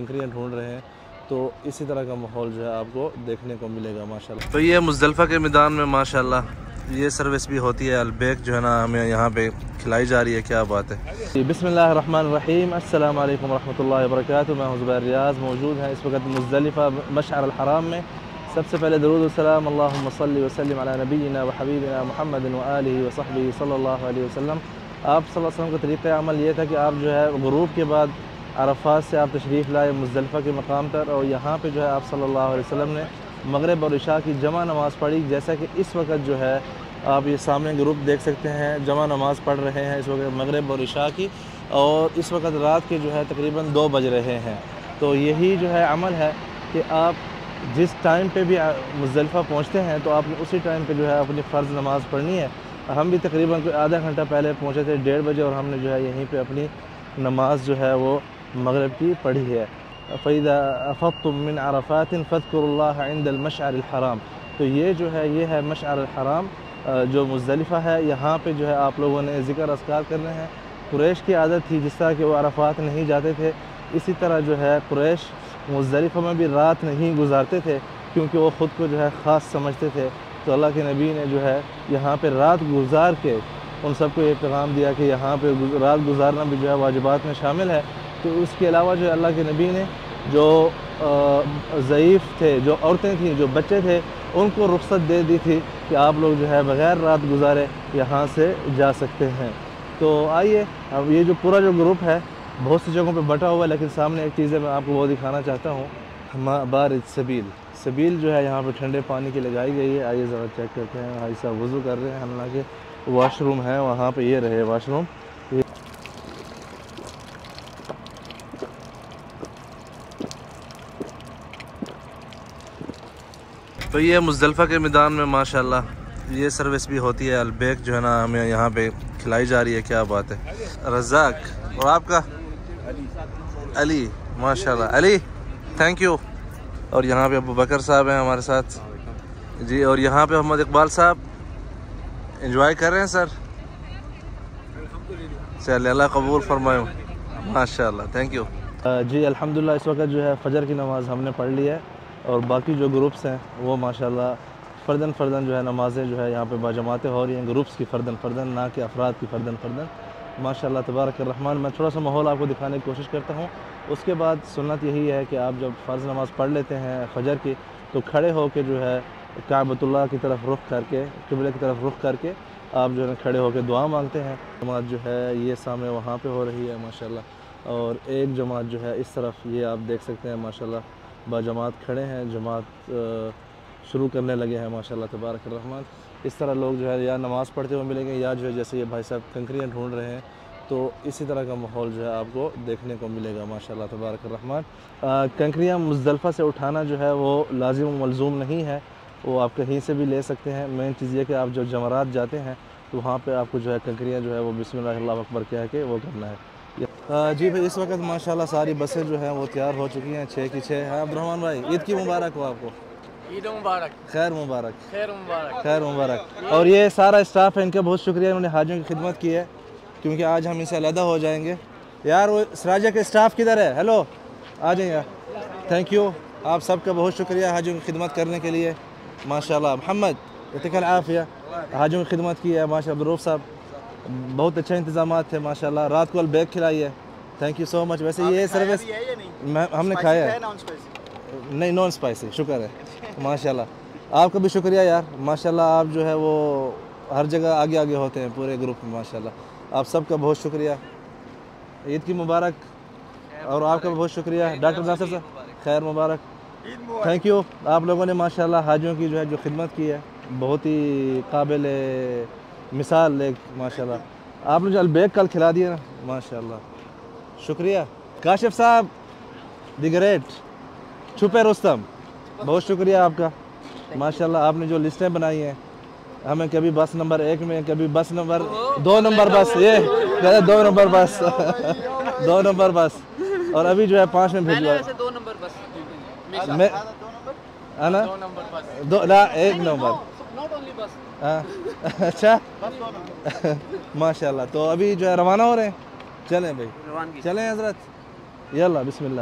کنکریاں ڈھونڈ رہے ہیں تو اسی طرح کا ماحول جو ہے آپ کو دیکھنے کو ملے گا ماشاءاللہ۔ تو یہ مزدلفہ کے میدان میں ماشاءاللہ یہ سروس بھی ہوتی ہے۔ البیک جو ہے نا ہمیں یہاں پہ کھلائی جا رہی ہے کیا بات ہے۔ جی، بسم اللہ الرحمن الرحیم۔ السلام علیکم ورحمۃ اللہ وبرکاتہ۔ میں زبیر ریاض موجود ہیں اس وقت مزدلفہ مشعر الحرام میں۔ سب سے پہلے درود السلام اللہم صلی وسلم علی نبینا و حبیبنا محمد و آلہ و صحبہ صلی اللہ علیہ وسلم۔ آپ صلی اللہ علیہ وسلم کا طریقہ عمل یہ تھا کہ آپ جو ہے غروب کے بعد عرفات سے آپ تشریف لائے مزدلفہ کے مقام پر اور یہاں پہ جو ہے آپ صلی اللہ علیہ وسلم نے مغرب اور عشاء کی جمع نماز پڑھی۔ جیسا کہ اس وقت جو ہے آپ یہ سامنے گروپ دیکھ سکتے ہیں، جمع نماز پڑھ رہے ہیں اس وقت مغرب اور عشاء کی اور اس وقت رات کے جو ہے تقریباً دو بج رہے ہیں۔ تو یہی جو ہے عمل ہے کہ آپ جس ٹائم پہ بھی مزدلفہ پہنچتے ہیں تو آپ نے اسی ٹائم پہ جو ہے اپنی فرض نماز پڑھنی ہے۔ ہم بھی تقریباً کوئی آدھا گھنٹہ پہلے پہنچے تھے، ڈیڑھ بجے اور ہم نے جو ہے یہیں پہ اپنی نماز جو ہے وہ مغرب کی پڑھی ہے۔ فَإِذَا أَفَضْتُم مِّنْ عَرَفَاتٍ فَاذْكُرُوا اللَّهَ عِنْدَ الْمَشْعَرِ الْحَرَامِ۔ تو یہ جو ہے، یہ ہے مشعر الحرام جو مزدلفہ ہے۔ یہاں پہ جو ہے آپ لوگوں نے ذکر اذکار کرنے ہیں۔ قریش کی عادت تھی جس طرح کہ وہ عرفات نہیں جاتے تھے، اسی طرح جو ہے قریش مزدلفہ میں بھی رات نہیں گزارتے تھے، کیونکہ وہ خود کو جو ہے خاص سمجھتے تھے۔ تو اللہ کے نبی نے جو ہے یہاں پہ رات گزار کے ان سب کو یہ پیغام دیا کہ یہاں پہ رات گزارنا بھی جو ہے واجبات میں شامل ہے۔ تو اس کے علاوہ جو اللہ کے نبی نے جو ضعیف تھے، جو عورتیں تھیں، جو بچے تھے، ان کو رخصت دے دی تھی کہ آپ لوگ جو ہے بغیر رات گزارے یہاں سے جا سکتے ہیں۔ تو آئیے، اب یہ جو پورا جو گروپ ہے، بہت سی جگہوں پہ بٹا ہوا ہے، لیکن سامنے ایک چیز ہے میں آپ کو وہ دکھانا چاہتا ہوں۔ بارد سبیل۔ سبیل جو ہے یہاں پہ ٹھنڈے پانی کی لگائی گئی ہے۔ آئیے ذرا چیک کرتے ہیں، بھائی صاحب وضو کر رہے ہیں، حالانکہ واش روم ہے، وہاں پہ یہ رہے واش روم۔ تو یہ مزدلفہ کے میدان میں ماشاءاللہ یہ سروس بھی ہوتی ہے۔ البیک جو ہے نا ہمیں یہاں پہ کھلائی جا رہی ہے کیا بات ہے۔ رزاق اور آپ کا؟ علی۔ ماشاءاللہ۔ علی تھینک یو اور یہاں پہ ابو بکر صاحب ہیں ہمارے ساتھ۔ جی اور یہاں پہ محمد اقبال صاحب۔ انجوائے کر رہے ہیں سر؟ چلے اللہ قبول فرمائے۔ ماشاء اللہ تھینک یو جی الحمدللہ اس وقت جو ہے فجر کی نماز ہم نے پڑھ لی ہے۔ اور باقی جو گروپس ہیں، وہ ماشاءاللہ فردن فردن جو ہے نمازیں جو ہے یہاں پہ باجماعتیں ہو رہی ہیں۔ گروپس کی فردن فردن، نہ کہ افراد کی فردن فردن۔ ماشاءاللہ تبارک الرحمن، میں تھوڑا سا ماحول آپ کو دکھانے کی کوشش کرتا ہوں۔ اس کے بعد سنت یہی ہے کہ آپ جب فرض نماز پڑھ لیتے ہیں فجر کی، تو کھڑے ہو کے جو ہے کعبۃ اللہ کی طرف رخ کر کے، قبلے کی طرف رخ کر کے آپ جو ہے کھڑے ہو کے دعا مانگتے ہیں۔ جماعت جو ہے یہ سامنے وہاں پہ ہو رہی ہے ماشاءاللہ۔ اور ایک جماعت جو ہے اس طرف یہ آپ دیکھ سکتے ہیں ماشاءاللہ۔ با جماعت کھڑے ہیں، جماعت شروع کرنے لگے ہیں، ماشاءاللہ، تبارک الرحمن۔ اس طرح لوگ جو ہے یا نماز پڑھتے ہوئے ملیں گے یا جو ہے جیسے یہ بھائی صاحب کنکریاں ڈھونڈ رہے ہیں، تو اسی طرح کا ماحول جو ہے آپ کو دیکھنے کو ملے گا، ماشاءاللہ، تبارک الرحمن۔ کنکریاں مزدلفہ سے اٹھانا جو ہے وہ لازم و ملزوم نہیں ہے، وہ آپ کہیں سے بھی لے سکتے ہیں۔ مین چیز یہ کہ آپ جو جمرات جاتے ہیں، تو وہاں پہ آپ کو جو ہے کنکریاں جو ہے وہ بسم اللہ اللہ اکبر کہہ کے وہ کرنا ہے۔ جی بھائی اس وقت ماشاءاللہ ساری بسیں جو ہیں وہ تیار ہو چکی ہیں چھ کی چھ ہے عبد الرحمن بھائی عید کی مبارک ہو آپ کو۔ عید مبارک۔ خیر مبارک۔ خیر مبارک۔ خیر مبارک۔ اور یہ سارا اسٹاف ہے ان کا بہت شکریہ انہوں نے حاجیوں کی خدمت کی ہے۔ کیونکہ آج ہم ان سے علیحدہ ہو جائیں گے۔ یار وہ سراجہ کے اسٹاف کدھر ہے؟ ہیلو آ جائیں یار۔ تھینک یو آپ سب کا بہت شکریہ حاجیوں کی خدمت کرنے کے لیے۔ ماشاءاللہ محمد اتقال عافیہ حاجیوں کی خدمت کی ہے ماشاء عبدالروف صاحب۔ بہت اچھے انتظامات تھے ماشاءاللہ۔ رات کو البیک کھلائی ہے۔ تھینک یو سو مچ ویسے یہ سروس ہم نے کھایا ہے۔ نہیں نان اسپائسی شکر ہے۔ ماشاءاللہ۔ آپ کا بھی شکریہ یار۔ ماشاءاللہ آپ جو ہے وہ ہر جگہ آگے آگے ہوتے ہیں پورے گروپ میں ماشاءاللہ۔ آپ سب کا بہت شکریہ۔ عید کی مبارک۔ اور آپ کا بہت شکریہ۔ ڈاکٹر ناصر صاحب خیر مبارک۔ تھینک یو آپ لوگوں نے ماشاءاللہ حاجیوں کی جو ہے جو خدمت کی ہے بہت ہی قابل مثال ایک ماشاءاللہ۔ آپ نے جو البیک کل کھلا دیا نا ماشاءاللہ۔ شکریہ۔ کاشف صاحب دی گریٹ۔ چھپے رستم۔ بہت شکریہ آپ کا۔ ماشاءاللہ آپ نے جو لسٹیں بنائی ہیں ہمیں کبھی بس نمبر ایک میں کبھی بس نمبر دو نمبر بس یہ دو نمبر بس۔ دو نمبر بس۔ اور ابھی جو ہے پانچ میں بھیجوا۔ دو نمبر بس۔ میں ہے نا؟ دو نمبر بس۔ دو لا ایک نمبر۔ اچھا؟ ماشاء اللہ تو ابھی جو ہے روانہ ہو رہے ہیں؟ چلیں بھائی۔ چلیں حضرت۔ یلا بسم اللہ۔